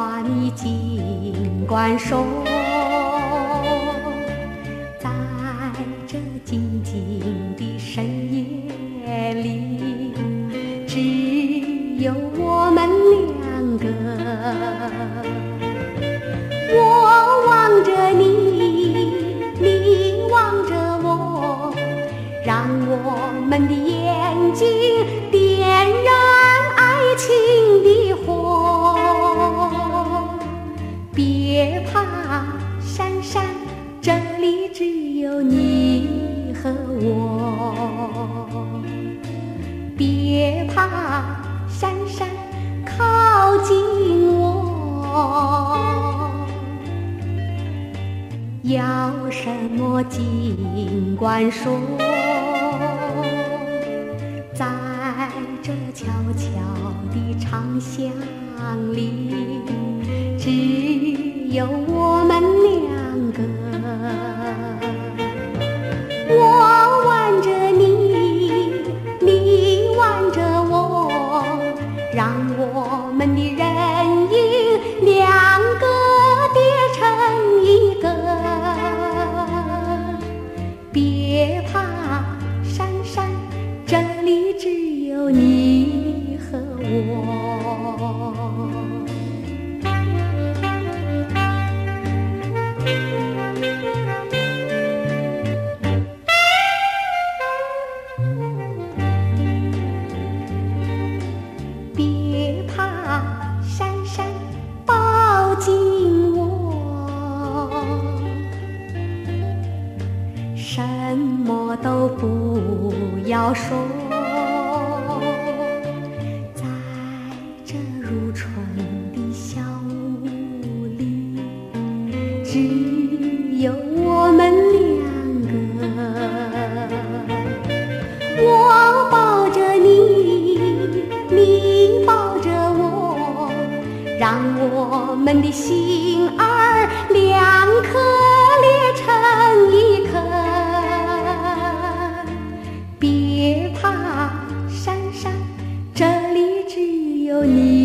话你尽管说，在这静静的深夜里，只有我们两个。我望着你，你望着我，让我们的眼睛别怕，珊珊，靠近我。要什么尽管说，在这悄悄的长巷里，只有我们两个。别怕，珊珊，抱紧我，什么都不要说，在这如春的小屋里，只有我们让我们的心儿两颗连成一颗别怕啊珊珊这里只有你。